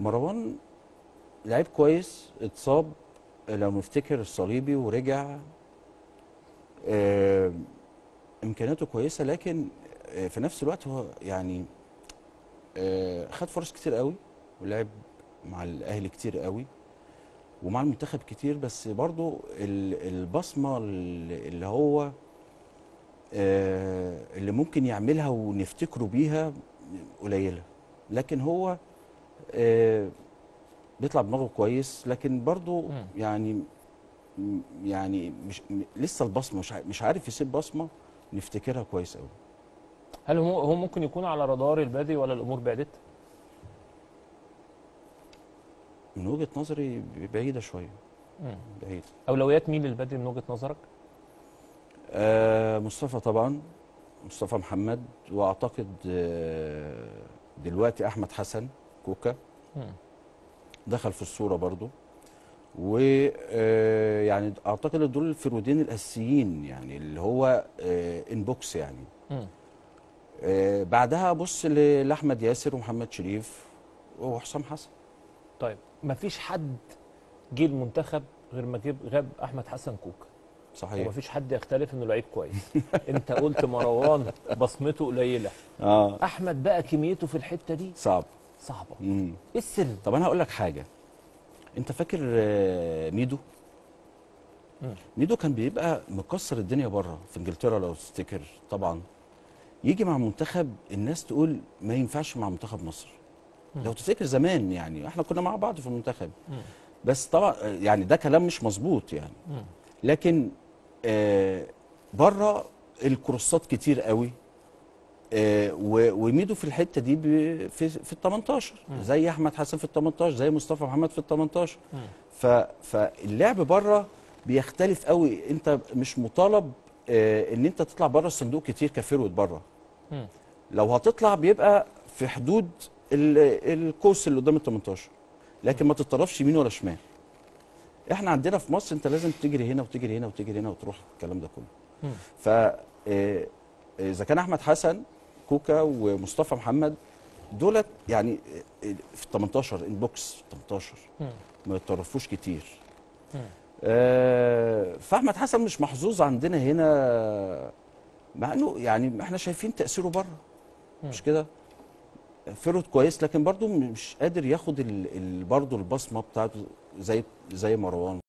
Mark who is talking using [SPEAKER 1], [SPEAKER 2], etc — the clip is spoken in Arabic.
[SPEAKER 1] مروان لعيب كويس اتصاب لو نفتكر الصليبي ورجع آه، إمكانياته كويسة لكن آه، في نفس الوقت هو يعني آه، خد فرص كتير قوي ولعب مع الأهلي كتير قوي ومع المنتخب كتير بس برضو ال- البصمة اللي هو اللي ممكن يعملها ونفتكره بيها قليلة. لكن هو بيطلع دماغه كويس لكن برضو
[SPEAKER 2] مم.
[SPEAKER 1] يعني يعني مش لسه البصمة مش عارف يسيب بصمة نفتكرها كويس قوي
[SPEAKER 2] هل هو هو ممكن يكون على رادار البادي ولا الأمور بعدت؟
[SPEAKER 1] من وجهة نظري بعيدة شوية
[SPEAKER 2] مم.
[SPEAKER 1] بعيد
[SPEAKER 2] أولويات مين للبدري من وجهة نظرك؟
[SPEAKER 1] آه مصطفى طبعا مصطفى محمد وأعتقد آه دلوقتي أحمد حسن كوكا. دخل في الصورة برضو. ويعني أعتقد دول الفرودين الأساسيين يعني اللي هو آه انبوكس يعني.
[SPEAKER 2] مم.
[SPEAKER 1] آه بعدها ابص لأحمد ياسر ومحمد شريف وحسام حسن.
[SPEAKER 2] طيب مفيش حد جه المنتخب غير ما جيب غاب أحمد حسن كوكا.
[SPEAKER 1] صحيح.
[SPEAKER 2] ومفيش حد يختلف إنه لعيب كويس. أنت قلت مروان بصمته قليلة.
[SPEAKER 1] آه.
[SPEAKER 2] أحمد بقى كميته في الحتة دي؟
[SPEAKER 1] صعب. صعبة.
[SPEAKER 2] إيه السر
[SPEAKER 1] طب أنا هقول لك حاجة أنت فاكر آه، ميدو
[SPEAKER 2] مم.
[SPEAKER 1] ميدو كان بيبقى مكسر الدنيا بره في إنجلترا لو تفتكر طبعا يجي مع منتخب الناس تقول ما ينفعش مع منتخب مصر
[SPEAKER 2] مم.
[SPEAKER 1] لو تفتكر زمان يعني إحنا كنا مع بعض في المنتخب
[SPEAKER 2] مم.
[SPEAKER 1] بس طبعا آه، يعني ده كلام مش مظبوط يعني
[SPEAKER 2] مم.
[SPEAKER 1] لكن آه بره الكروسات كتير قوي آه وميدو في الحتة دي في في ال 18
[SPEAKER 2] مم.
[SPEAKER 1] زي أحمد حسن في ال 18 زي مصطفى محمد في ال 18
[SPEAKER 2] مم.
[SPEAKER 1] ف فاللعب بره بيختلف قوي انت مش مطالب آه ان انت تطلع بره الصندوق كتير كفيرود بره. لو هتطلع بيبقى في حدود ال- القوس اللي قدام ال 18 لكن ما تتطرفش يمين ولا شمال إحنا عندنا في مصر انت لازم تجري هنا وتجري هنا وتجري هنا وتروح الكلام ده كله. ف آه، إذا كان أحمد حسن كوكا ومصطفى محمد دولت يعني في 18 انبوكس 18
[SPEAKER 2] مم.
[SPEAKER 1] ما يتطرفوش كتير. آه، فأحمد حسن مش محظوظ عندنا هنا مع إنه يعني إحنا شايفين تأثيره بره. مش كده؟ فرد كويس لكن برضه مش قادر ياخد برضه البصمة بتاعته زي زي مروان.